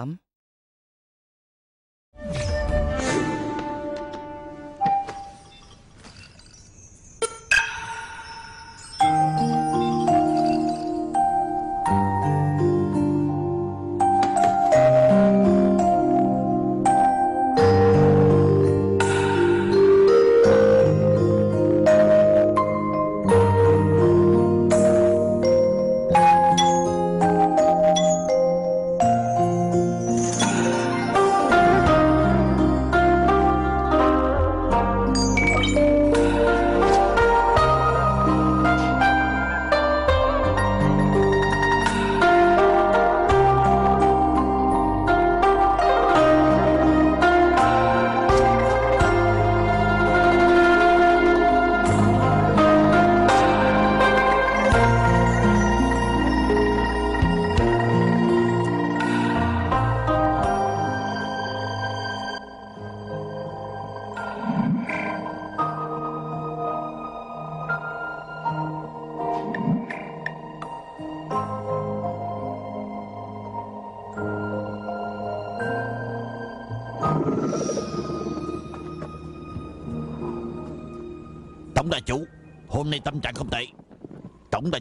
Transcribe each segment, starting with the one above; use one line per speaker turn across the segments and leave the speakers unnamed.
Tập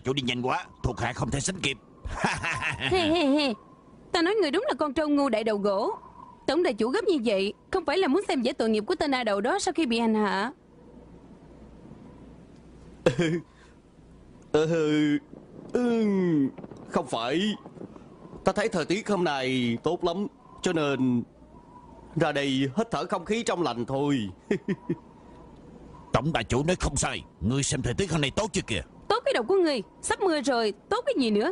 Chủ đi nhanh quá Thuộc hạ không thể sánh kịp.
Hê hê hê Ta nói người đúng là con trâu ngu đại đầu gỗ. Tổng đại chủ gấp như vậy Không phải là muốn xem giải tội nghiệp của tên A đầu đó Sau khi bị hành hạ.
Ừ, ừ, không phải. Ta thấy thời tiết hôm nay tốt lắm Cho nên Ra đây hít thở không khí trong lành thôi.
Tổng đại chủ nói không sai Ngươi xem thời tiết hôm nay tốt chưa kìa
cái đầu của người Sắp mưa rồi Tốt cái gì nữa?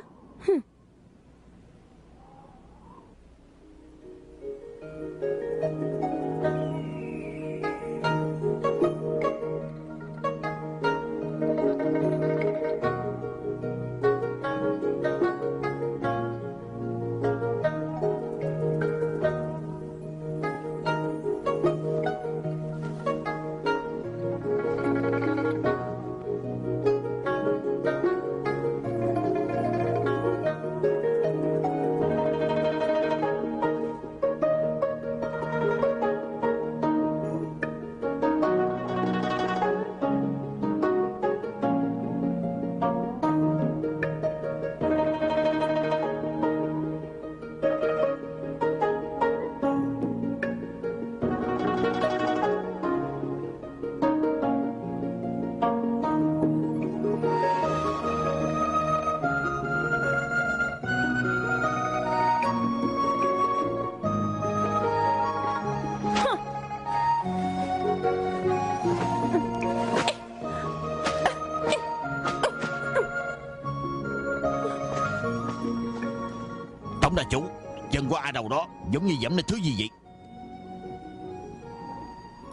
Chân qua A đầu đó Giống như dẫm lên thứ gì vậy?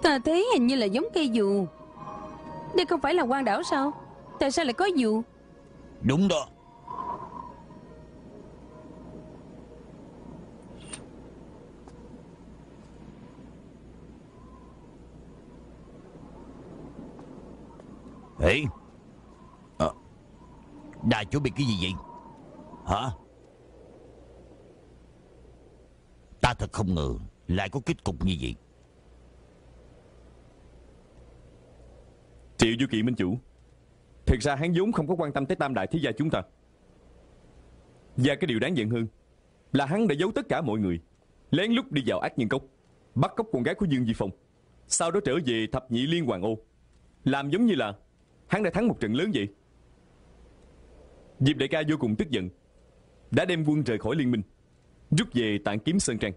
Ta thấy hình như là giống cây dù. Đây không phải là quan đảo sao? Tại sao lại có dù?
Đúng đó. Ê. À, Đại chủ bị cái gì vậy? Hả Ta thật không ngờ Lại có kết cục như vậy.
Triệu Du Kỵ, Minh Chủ. Thực ra hắn vốn không có quan tâm tới tam đại thế gia chúng ta. Và cái điều đáng giận hơn Là hắn đã giấu tất cả mọi người, Lén lút đi vào ác nhân cốc, Bắt cóc con gái của Dương Di Phong, Sau đó trở về thập nhị liên hoàng ô. Làm giống như là Hắn đã thắng một trận lớn vậy. Diệp đại ca vô cùng tức giận, Đã đem quân rời khỏi liên minh. Rút về tạng kiếm Sơn Trang.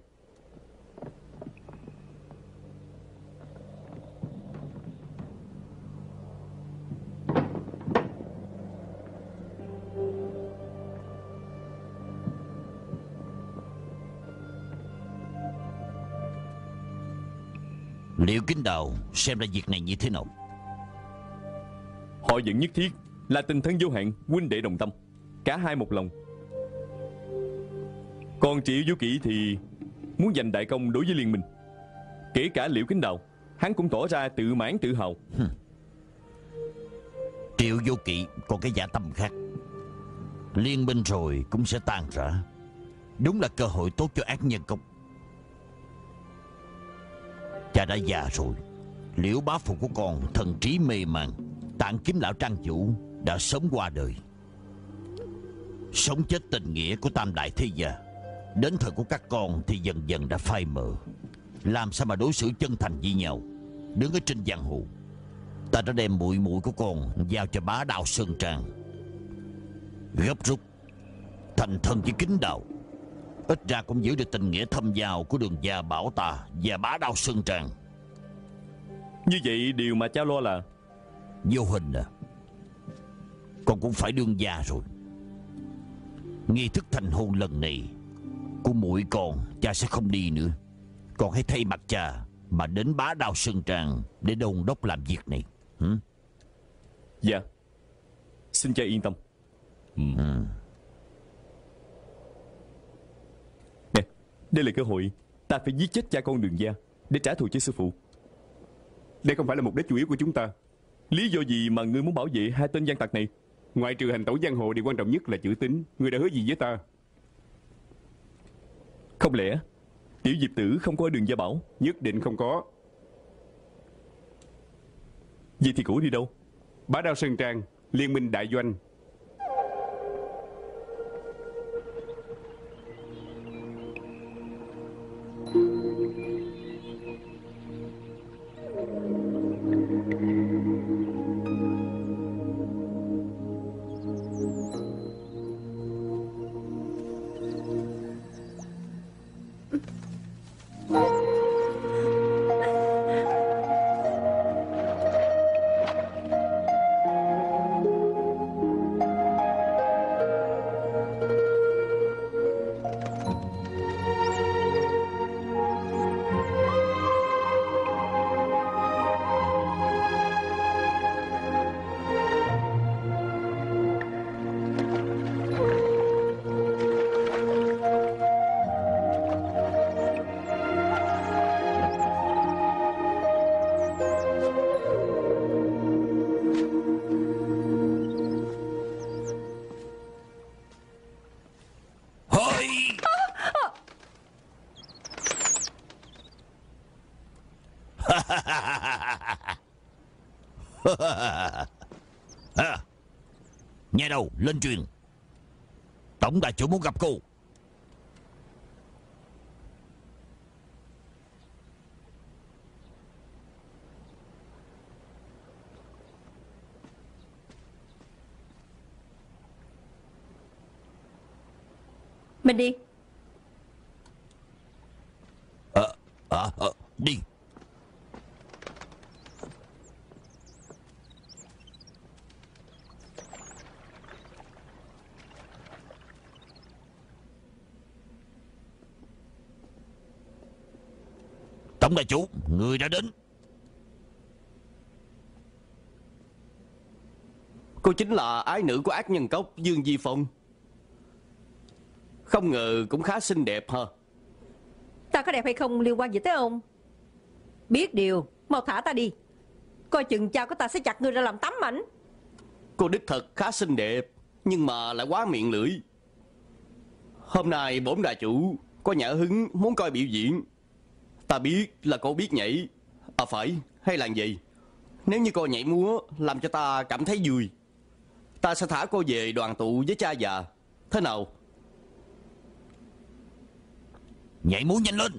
Liệu kính đào xem ra việc này như thế nào?
Họ vẫn nhất thiết là tình thân vô hạn huynh đệ đồng tâm. Cả hai một lòng còn Triệu vô Kỵ thì Muốn giành đại công đối với liên minh. Kể cả Liễu Kính Đào, Hắn cũng tỏ ra tự mãn tự hào.
Triệu vô kỵ còn cái giả tâm khác. Liên minh rồi cũng sẽ tan rã. Đúng là cơ hội tốt cho ác nhân công. Cha đã già rồi. Liễu bá phụ của con thần trí mê man. Tạng kiếm lão trang chủ Đã sống qua đời. Sống chết tình nghĩa của tam đại thế gia. Đến thời của các con Thì dần dần đã phai mờ. Làm sao mà đối xử chân thành với nhau? Đứng ở trên giang hồ. Ta đã đem muội muội của con Giao cho bá đạo Sơn Trang. Gấp rút Thành thân với kính đạo. Ít ra cũng giữ được tình nghĩa thâm giao Của đường gia bảo ta Và bá đạo Sơn Trang.
Như vậy điều mà cha lo là?
Vô hình à. Con cũng phải đương gia rồi. Nghi thức thành hôn lần này Của muội con Cha sẽ không đi nữa. Con hãy thay mặt cha Mà đến bá đạo Sơn Trang Để đồn đốc làm việc này. Hử?
Dạ. Xin cha yên tâm. Nè Đây là cơ hội. Ta phải giết chết cha con đường gia Để trả thù cho sư phụ.
Đây không phải là mục đích chủ yếu của chúng ta.
Lý do gì mà ngươi muốn bảo vệ hai tên gian tặc này?
Ngoại trừ hành tẩu giang hồ Điều quan trọng nhất là chữ tín. Người đã hứa gì với ta
Không lẽ Tiểu Diệp Tử không có đường gia bảo?
Nhất định không có.
Vậy thì cũ đi đâu?
Bá Đao Sơn Trang Liên minh đại doanh
Nghe đâu lên truyền. Tổng đại chủ muốn gặp cô.
Mình đi.
Ờ ờ ờ Đi Tổng đại chủ Người đã đến.
Cô chính là ái nữ của ác nhân cốc Dương Di Phong. Không ngờ cũng khá xinh đẹp ha.
Ta có đẹp hay không liên quan gì tới ông? Biết điều Mau thả ta đi. Coi chừng cha của ta sẽ chặt ngươi ra làm tắm ảnh.
Cô đích thật khá xinh đẹp Nhưng mà lại quá miệng lưỡi. Hôm nay bổn đại chủ Có nhã hứng muốn coi biểu diễn Ta biết là cô biết nhảy À phải. Hay là gì? Nếu như cô nhảy múa, Làm cho ta cảm thấy vui. Ta sẽ thả cô về đoàn tụ với cha già. Thế nào?
Nhảy múa nhanh lên.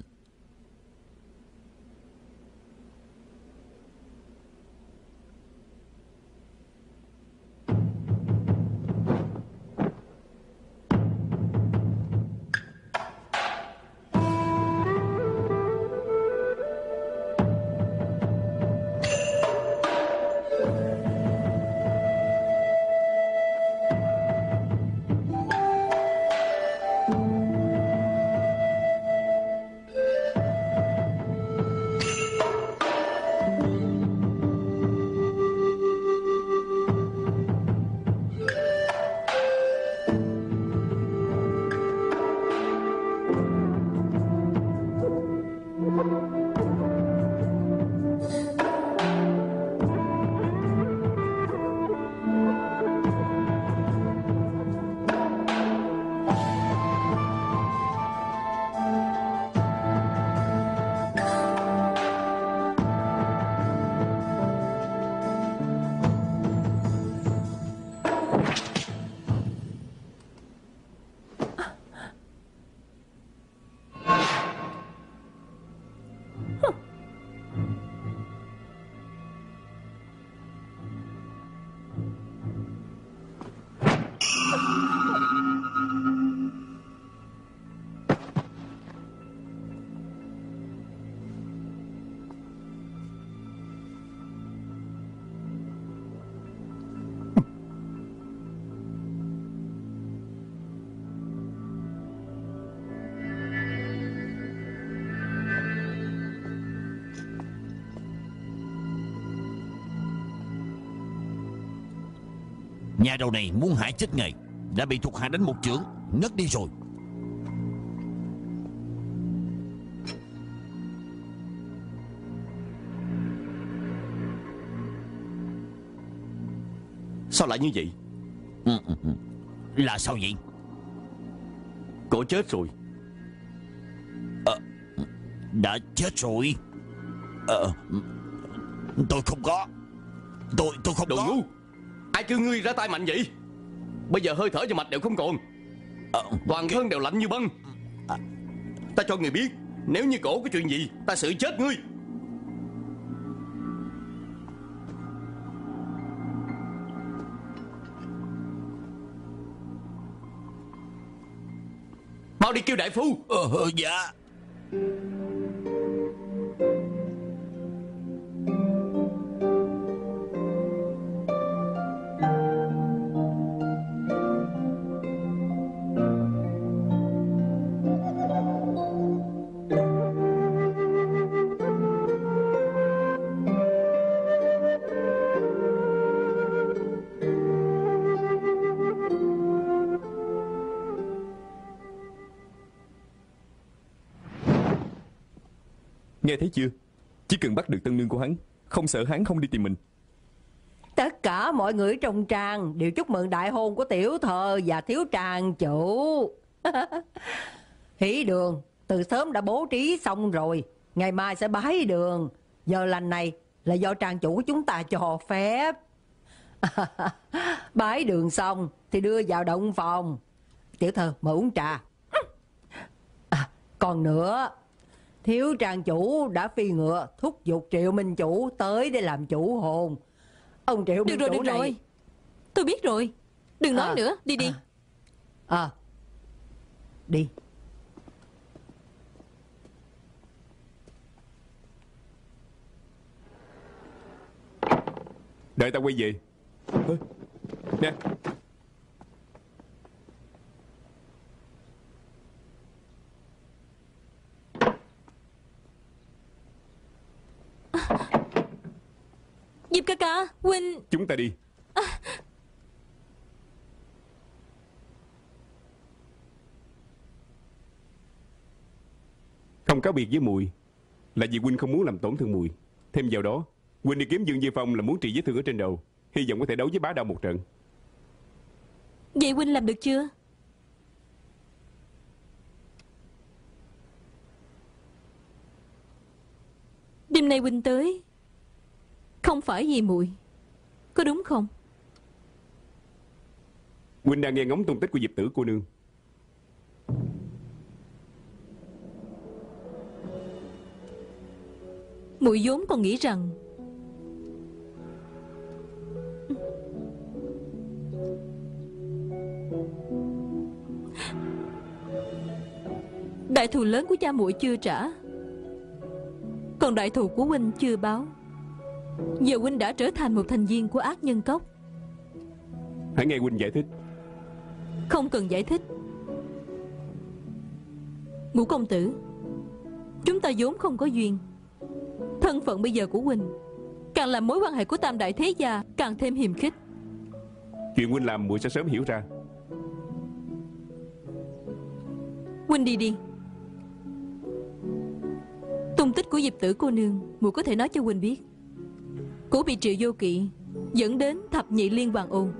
Nhà đầu này muốn hại chết ngài Đã bị thuộc hạ đánh một chưởng Ngất đi rồi.
Sao lại như vậy?
Ừ, ừ, ừ. Là sao vậy?
Cổ chết rồi.
Đã chết rồi. Ờ Tôi không có. Tôi tôi không
Đồ
có.
ngu Ai kêu ngươi ra tay mạnh vậy? Bây giờ hơi thở và mạch đều không còn.
Ờ,
Toàn thân đều lạnh như băng. Ta cho người biết Nếu như cổ có chuyện gì Ta xử chết ngươi. Mau đi kêu đại phu.
Ờ, ờ, Dạ
Nghe thấy chưa Chỉ cần bắt được tân nương của hắn Không sợ hắn không đi tìm mình
Tất cả mọi người trong trang đều chúc mừng đại hôn của tiểu thờ và thiếu trang chủ. Hỷ đường, từ sớm đã bố trí xong rồi. Ngày mai sẽ bái đường. Giờ lành này là do trang chủ của chúng ta cho phép. bái đường xong thì đưa vào động phòng. Tiểu thơ mời uống trà. À, còn nữa, thiếu trang chủ đã phi ngựa thúc giục triệu minh chủ tới để làm chủ hồn. Ông triệu
Được
minh
rồi,
chủ
được
này...
rồi. Tôi biết rồi. Đừng nói
À,
nữa, đi đi.
À Đi.
Đợi ta quay về. Nè
Diệp ca ca, Huynh
chúng ta đi. Không cáo biệt với mùi Là vì huynh không muốn làm tổn thương mùi. Thêm vào đó Huynh đi kiếm Dương Di Phong là muốn trị vết thương ở trên đầu. Hy vọng có thể đấu với bá đạo một trận.
Vậy Huynh làm được chưa Đêm nay Huynh tới. Không phải vì muội. Có đúng không?
Huynh đang nghe ngóng tung tích của Diệp tử cô nương.
Muội vốn còn nghĩ rằng Đại thù lớn của cha muội chưa trả Còn đại thù của huynh chưa báo. Giờ huynh đã trở thành một thành viên của ác nhân cốc.
Hãy nghe huynh giải thích.
Không cần giải thích. Ngũ công tử Chúng ta vốn không có duyên. Thân phận bây giờ của Huynh Càng làm mối quan hệ của tam đại thế gia Càng thêm hiềm khích.
Chuyện huynh làm muội sẽ sớm hiểu ra.
Huynh đi đi Tung tích của Diệp tử cô nương Mùa có thể nói cho Quỳnh biết. Cô bị triệu vô kỵ, Dẫn đến thập nhị liên hoàng ôn.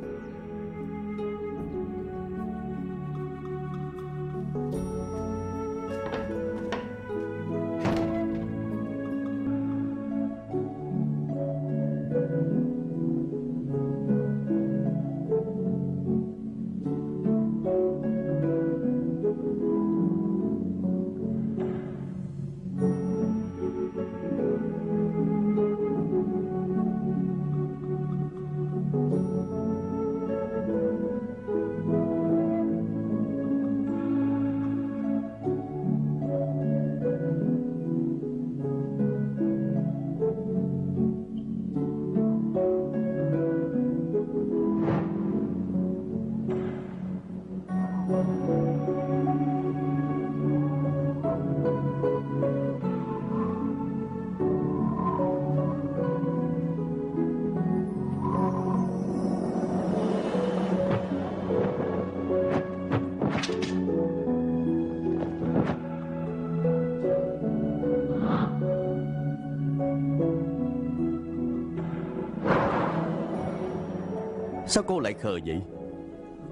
Sao cô lại khờ vậy?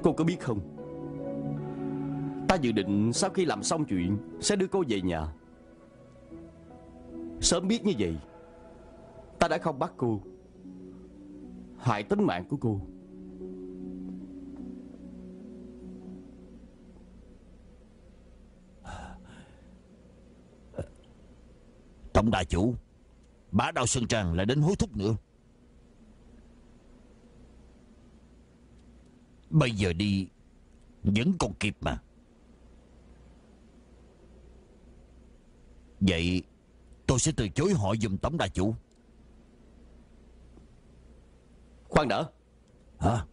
Cô có biết không? Ta dự định sau khi làm xong chuyện, Sẽ đưa cô về nhà. Sớm biết như vậy, Ta đã không bắt cô. Hại tính mạng của cô.
Tổng đại chủ, Bá đạo Sơn Trang lại đến hối thúc nữa. Bây giờ đi Vẫn còn kịp mà. Vậy Tôi sẽ từ chối họ dùm tổng đại chủ.
Khoan đã.
Hả?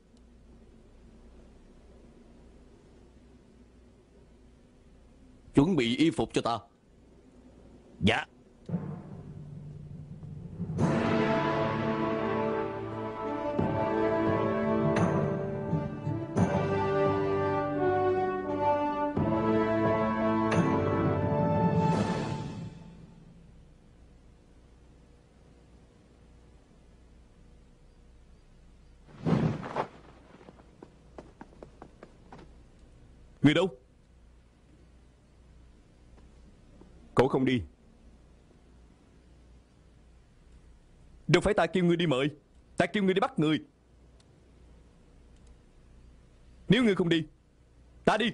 Chuẩn bị y phục cho ta.
Dạ
Người đâu?
Cậu không đi.
Đâu phải ta kêu ngươi đi mời. Ta kêu ngươi đi bắt người. Nếu ngươi không đi, Ta đi.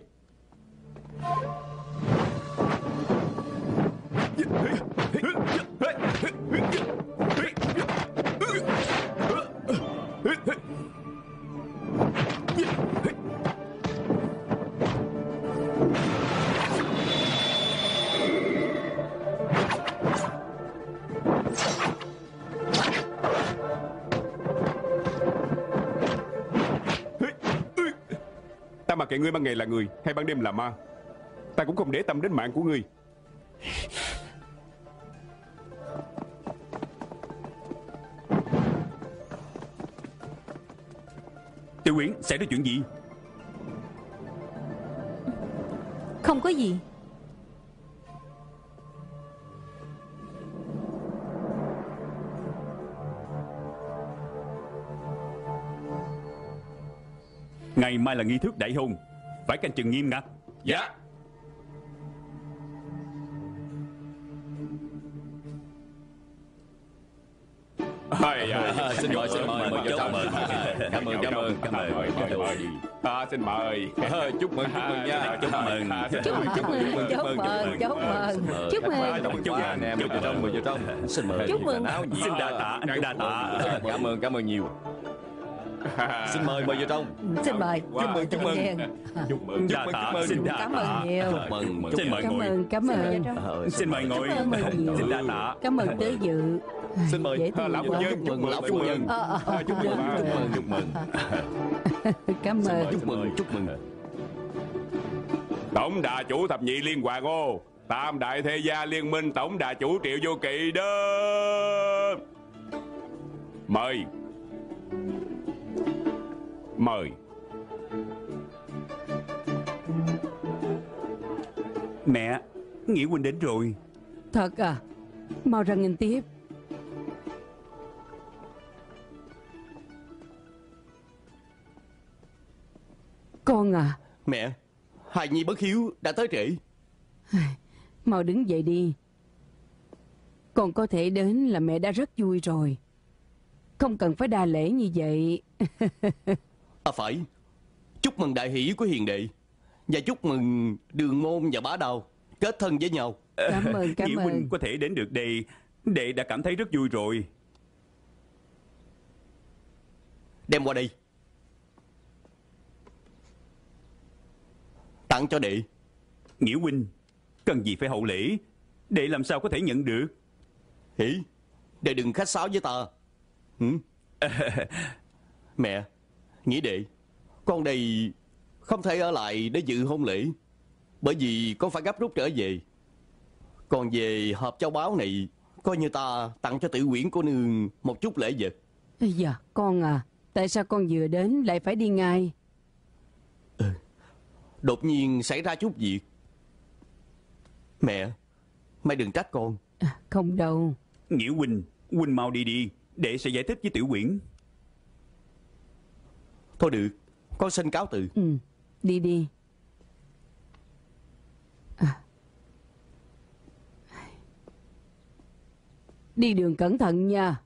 Ta mà kệ ngươi ban ngày là người, Hay ban đêm là ma. Ta cũng không để tâm đến mạng của ngươi.
Tiểu Quyển xảy ra chuyện gì?
Không có gì.
Ngày mai là nghi thức đại hôn. Phải canh chừng nghiêm ngặt.
Dạ. Ai, ai,
Xin mời, xin mời, mời vô trong. Cảm ơn, cảm ơn, cảm ơn.
mời, mời. À, xin mời.
Chúc mừng, chúc mừng nha Chúc mừng
Chúc mừng, chúc mừng, chúc mừng, chúc mừng. Chúc mừng.
Chúc mừng, chúc mừng.
anh em, mời vô trong, mời vô trong. Xin mời.
Chúc mừng.
Xin đa tạ, anh đa tạ.
Cảm ơn, cảm ơn nhiều. Xin mời, mời vô trong.
Xin mời
Chúc mừng,
chúc mừng.
Nhiên.
Chúc mừng
Đa tạ, xin đa
Cảm ơn nhiều.
Chúc mừng, chúc
Xin mời
Cảm
ngồi.
Ơn, cảm ơn.
Ờ,
Xin mời ngồi.
Cảm.
Xin đa tạ.
Cảm ơn tới dự.
Xin mời.
À, Lão phu nhân,
Chúc
chúc
mừng,
mừng,
lão
chúc
phu
mừng
nhân.
Chúc mừng.
Chúc mừng, chúc mừng.
Cảm ơn.
Chúc mừng, chúc mừng.
Tổng đà chủ thập nhị liên hoàng ô Tam đại thế gia liên minh tổng đà chủ triệu vô kỳ đó Mời Mời.
Mẹ Nghĩa huynh đến rồi.
Thật à? Mau ra nghênh tiếp. Con à.
Mẹ, hài nhi bất hiếu đã tới trễ.
Mau đứng dậy đi. Con có thể đến là mẹ đã rất vui rồi. Không cần phải đa lễ như vậy
À phải, chúc mừng đại hỷ của hiền đệ. Và chúc mừng đường môn và bá đào kết thân với nhau.
Cảm ơn, cảm
Nghĩa
ơn
huynh có thể đến được đây Đệ đã cảm thấy rất vui rồi
Đem qua đây. Tặng cho đệ.
Nghĩa huynh Cần gì phải hậu lễ Đệ làm sao có thể nhận được
Hỉ, đệ đừng khách sáo với ta. Hử? Mẹ, nghĩ đệ, con đây không thể ở lại để dự hôn lễ. Bởi vì con phải gấp rút trở về. Còn về hộp châu báu này, coi như ta tặng cho tử quyển của nương một chút lễ vật.
Ây da, con à Tại sao con vừa đến lại phải đi ngay
Đột nhiên xảy ra chút việc. Mẹ, mẹ đừng trách con.
à, Không đâu
Nghĩa huynh Huynh mau đi đi Đệ sẽ giải thích với tiểu quyển
Thôi được Con xin cáo từ
Ừ, đi đi. À. Đi đường cẩn thận nha.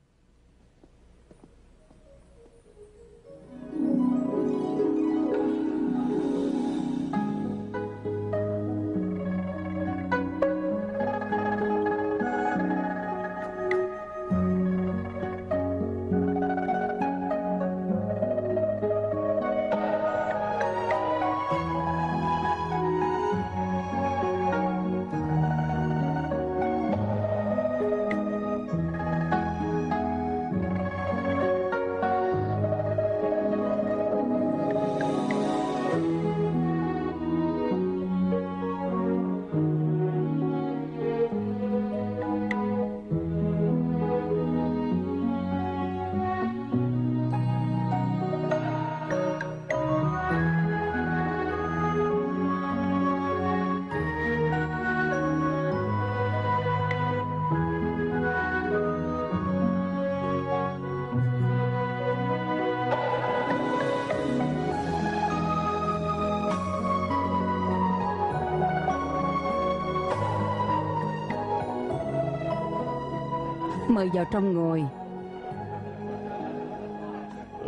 Mời vào trong ngồi.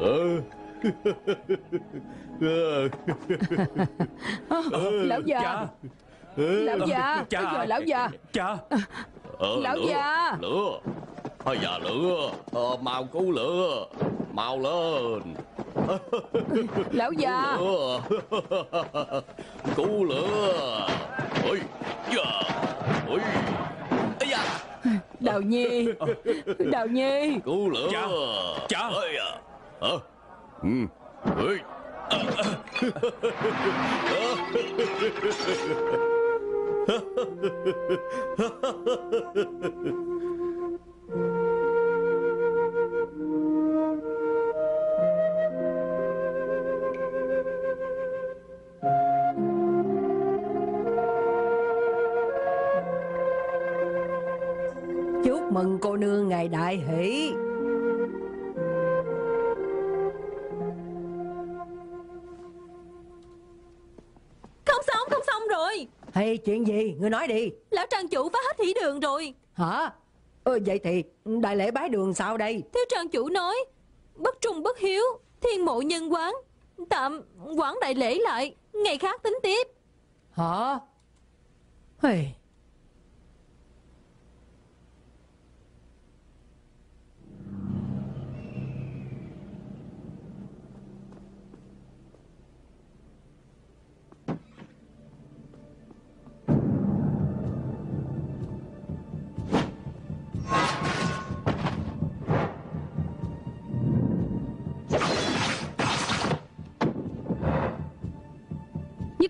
Ờ.
Lão già, lão già,
Cha.
bây giờ lão già.
Cha
Ờ,
Lão già.
Lửa. Ôi già lửa. Ờ, Mau cứu lửa. Mau lên.
Lão già,
lửa. Cứu lửa. Ôi Dạ Ôi
Đào Nhi, Đào Nhi.
Cứu lửa
Cha. Cha.
Ôi da Ờ Ừ Ôi
Chúc ngày đại hỷ
Không xong, không xong rồi
Hay chuyện gì, ngươi nói đi
Lão trang chủ phá hết thủy đường rồi
Hả? Ờ, vậy thì đại lễ bái đường sao đây?
Thiếu trang chủ nói Bất trung bất hiếu Thiên mộ nhân quán Tạm quản đại lễ lại Ngày khác tính tiếp
Hả? Hey.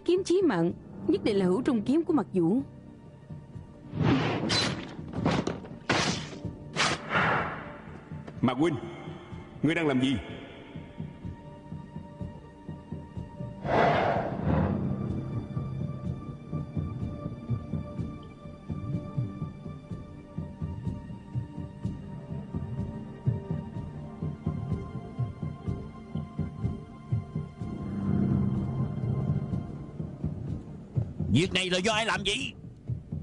Kiếm chí mạng, nhất định là hữu trung kiếm của mặt vũ.
Mạc Huynh Ngươi đang làm gì
Việc này là do ai làm gì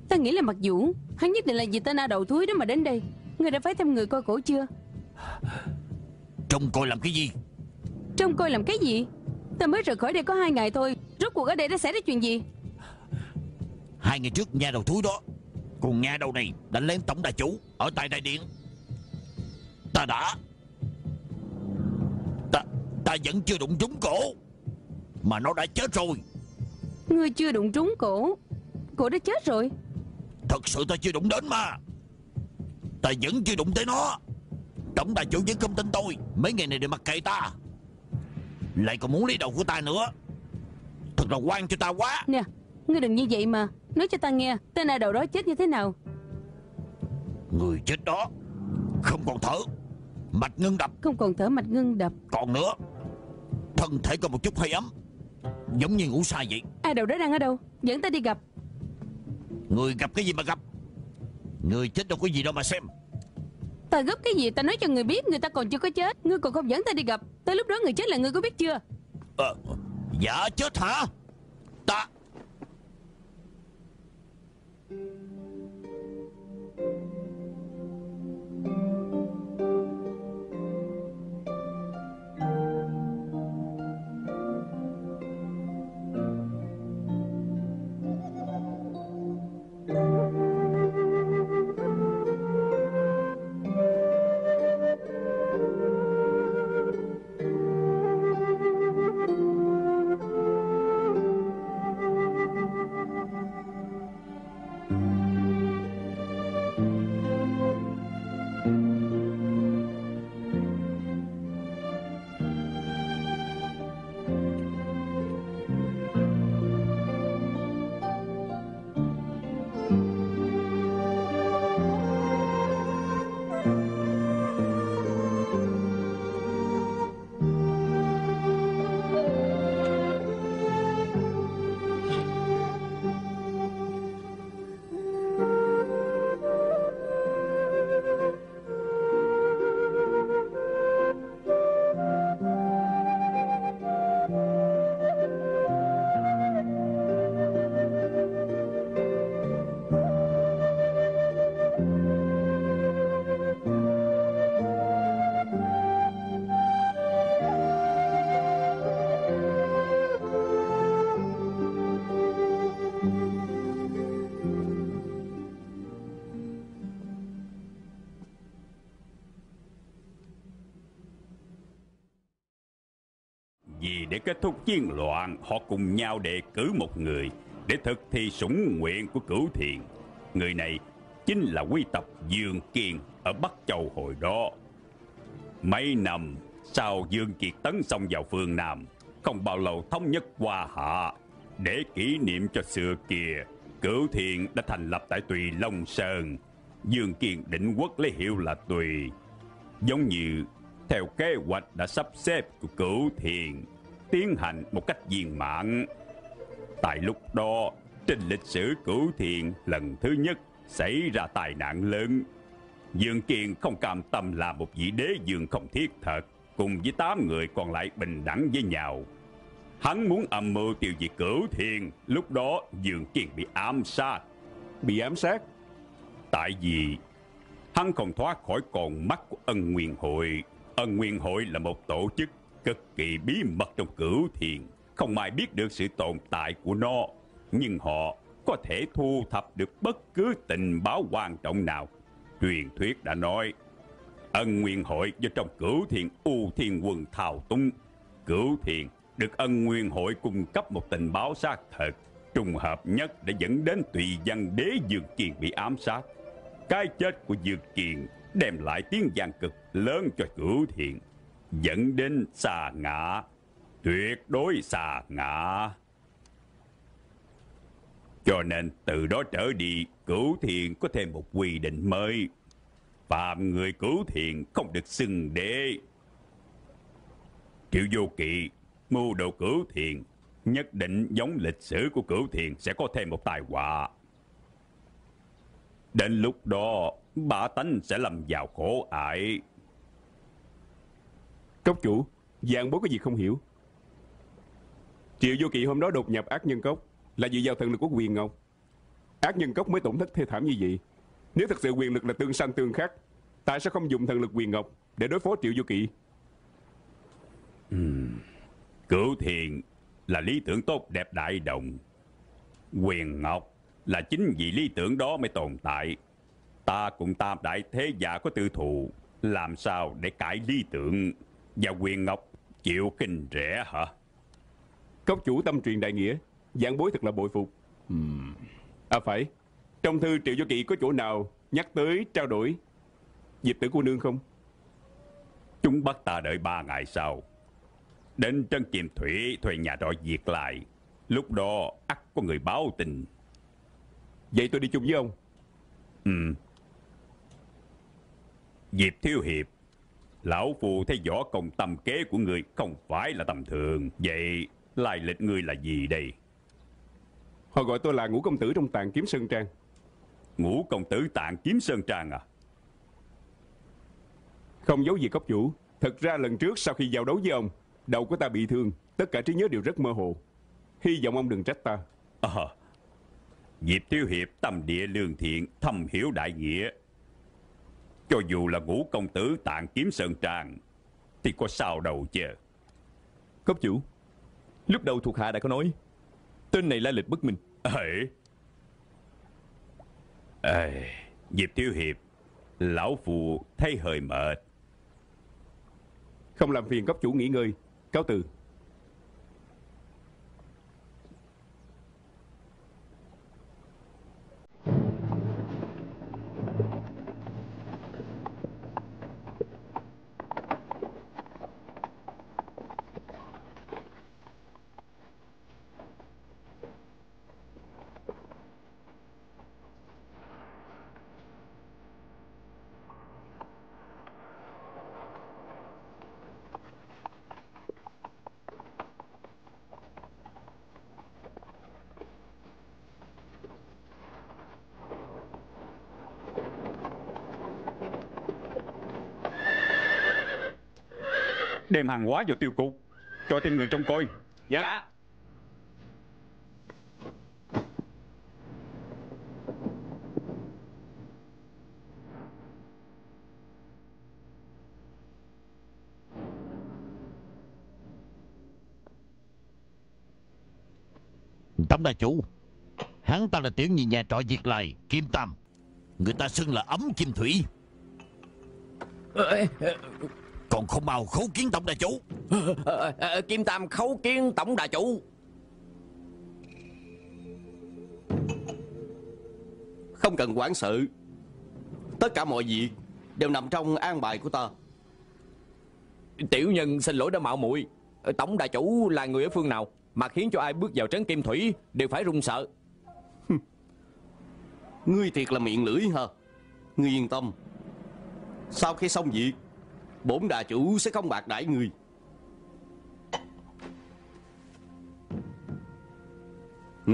Ta nghĩ là mặt vũ, hắn nhất định là vì tên A đầu thúi đó mà đến đây. Ngươi đã phái thêm người coi cổ chưa?
Trông coi làm cái gì
Trông coi làm cái gì? Ta mới rời khỏi đây có hai ngày thôi. Rốt cuộc ở đây đã xảy ra chuyện gì?
Hai ngày trước nhà đầu thúi đó Còn nhà đầu này đánh lén tổng đại chủ Ở tại đại điện Ta đã Ta Ta vẫn chưa đụng trúng cổ Mà nó đã chết rồi
Ngươi chưa đụng trúng cổ. Cổ đã chết rồi.
Thật sự ta chưa đụng đến mà Ta vẫn chưa đụng tới nó Tổng đại chủ vẫn không tin tôi Mấy ngày này đều mặc kệ ta Lại còn muốn lấy đầu của ta nữa Thật là quan cho ta quá
Nè, ngươi đừng như vậy mà. Nói cho ta nghe, tên A đầu đó chết như thế nào?
Người chết đó Không còn thở Mạch ngưng đập
Không còn thở mạch ngưng đập.
còn nữa Thân thể có một chút hơi ấm Giống như ngủ sai vậy.
A đầu đó đang ở đâu? Dẫn ta đi gặp.
Người gặp cái gì mà gặp? Người chết đâu có gì đâu mà xem.
Ta gấp cái gì ta nói cho người biết người ta còn chưa có chết. Ngươi còn không dẫn ta đi gặp. Tới lúc đó người chết là người có biết chưa?
Ờ, Dạ chết hả? Ta
Vì để kết thúc chiến loạn, họ cùng nhau đề cử một người để thực thi sủng nguyện của cửu thiền. Người này chính là quy tập Dương Kiên ở Bắc Châu hồi đó. Mấy năm sau Dương Kiệt tấn xong vào phương Nam, không bao lâu thống nhất qua Hạ. Để kỷ niệm cho xưa kia, cửu thiền đã thành lập tại Tùy Long Sơn. Dương Kiên định quốc lấy hiệu là Tùy. Giống như theo kế hoạch đã sắp xếp của cửu thiền tiến hành một cách viên mãn. Tại lúc đó, trên lịch sử cửu thiền lần thứ nhất xảy ra tai nạn lớn. Dương Kiên không cam tâm làm một vị đế dương không thiết thật, cùng với tám người còn lại bình đẳng với nhau. Hắn muốn âm mưu tiêu diệt cửu thiền, lúc đó Dương Kiên bị ám sát.
Bị ám sát
Tại vì hắn không thoát khỏi con mắt của ân nguyên hội. Ân nguyên hội là một tổ chức cực kỳ bí mật trong cửu thiền. Không ai biết được sự tồn tại của nó. Nhưng họ có thể thu thập được bất cứ tình báo quan trọng nào. Truyền thuyết đã nói, ân nguyên hội do trong cửu thiền U Thiên Quân thao túng. Cửu thiền được ân nguyên hội cung cấp một tình báo xác thật. Trùng hợp nhất để dẫn đến tùy văn đế Dược Kiền bị ám sát. Cái chết của Dược Kiền đem lại tiếng vang cực lớn cho cửu thiền, dẫn đến xà ngã, tuyệt đối xà ngã. Cho nên từ đó trở đi, cửu thiền có thêm một quy định mới. Phạm người cửu thiền không được xưng đế. Triệu vô kỵ, mưu đồ cửu thiền, nhất định giống lịch sử của cửu thiền sẽ có thêm một tai họa. Đến lúc đó, bà tánh sẽ lầm vào khổ ải.
Cốc chủ Dạng bố có gì không hiểu? Triệu vô kỵ hôm đó đột nhập ác nhân cốc Là dựa vào thần lực của quyền ngọc. Ác nhân cốc mới tổn thất thê thảm như vậy. Nếu thật sự quyền lực là tương sanh tương khắc Tại sao không dùng thần lực quyền ngọc Để đối phó triệu vô kỵ?
Cửu thiền là lý tưởng tốt đẹp đại đồng. Quyền Ngọc là chính vì lý tưởng đó mới tồn tại. Ta cùng tam đại thế giả có tư thù, làm sao để cải lý tưởng? Và quyền Ngọc chịu kinh rẻ hả?
Cốc chủ tâm truyền đại nghĩa giảng bối thật là bội phục À phải Trong thư triệu vô kỵ có chỗ nào Nhắc tới trao đổi Diệp tử cô nương không
Chúng bắt ta đợi ba ngày sau. Đến Trân Kiềm Thủy thuê nhà trọ diệt lại. Lúc đó ắt có người báo tình.
Vậy tôi đi chung với ông
Ừ. Diệp Thiếu Hiệp, lão phù thấy võ công tâm kế của người không phải là tầm thường. Vậy lai lịch người là gì đây?
Họ gọi tôi là ngũ công tử trong tàn kiếm sơn trang
Ngũ công tử tạng kiếm sơn trang à?
Không giấu gì cốc chủ Thật ra lần trước sau khi giao đấu với ông, đầu của ta bị thương, tất cả trí nhớ đều rất mơ hồ. Hy vọng ông đừng trách ta.
Ờ, Diệp Thiếu Hiệp tâm địa lương thiện, thâm hiểu đại nghĩa. Cho dù là ngũ công tử tạng kiếm sơn trang, thì có sao đâu chứ.
Cốc chủ Lúc đầu thuộc hạ đã có nói Tên này lai lịch bất minh
Ê, Ê, Diệp Thiếu Hiệp, lão phù thấy hơi mệt.
Không làm phiền cấp chủ nghỉ ngơi. Cáo từ.
Đem hàng hóa vào tiêu cục, cho thêm người trông coi.
Dạ.
Tổng đại chủ Hắn ta là tiểu nhị nhà trọ Việt Lai Kim Tam Người ta xưng là ấm kim thủy Còn không mau khấu kiến tổng đại chủ.
Ờ, ờ, Kim Tam khấu kiến tổng đại chủ. Không cần quản sự. Tất cả mọi việc Đều nằm trong an bài của ta.
Tiểu nhân xin lỗi đã mạo muội. Tổng đại chủ là người ở phương nào Mà khiến cho ai bước vào trấn Kim Thủy Đều phải run sợ.
Ngươi thiệt là miệng lưỡi ha Ngươi yên tâm. Sau khi xong việc Bổn đại chủ sẽ không bạc đãi ngươi ừ?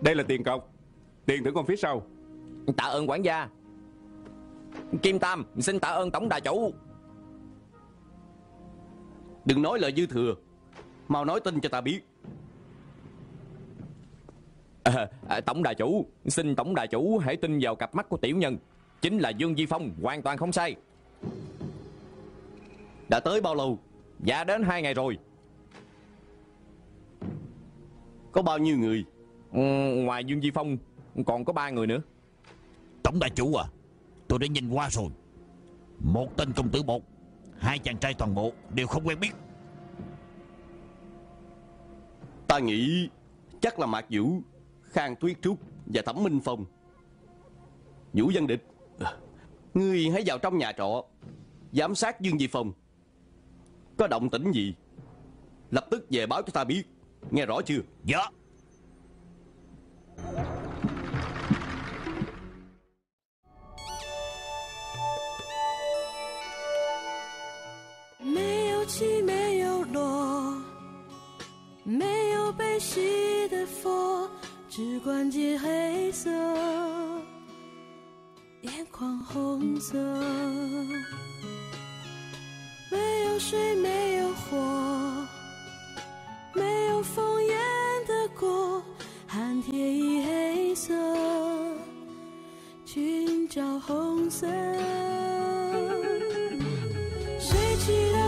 Đây là tiền cọc. Tiền thưởng còn phía sau.
Tạ ơn quản gia Kim Tam xin tạ ơn tổng đại chủ
Đừng nói lời dư thừa Mau nói tin cho ta biết
à, à, Tổng đại chủ Xin tổng đại chủ hãy tin vào cặp mắt của tiểu nhân Chính là Dương Di Phong Hoàn toàn không sai.
Đã tới bao lâu?
Dạ đến hai ngày rồi.
Có bao nhiêu người?
Ừ, Ngoài Dương Di Phong Còn có ba người nữa.
Tổng đại chủ à Tôi đã nhìn qua rồi. Một tên công tử bột Hai chàng trai toàn bộ đều không quen biết.
Ta nghĩ Chắc là Mạc Vũ Khang Tuyết Trúc Và Thẩm Minh Phong. Vũ Văn Địch Ngươi hãy vào trong nhà trọ Giám sát Dương Di Phong Có động tĩnh gì Lập tức về báo cho ta biết Nghe rõ chưa
Dạ
没有起，没有落，没有被洗的佛，只管结黑色， 眼眶红色。没有水，没有火，没有烽烟的过，寒铁已黑色，寻找红色。谁记得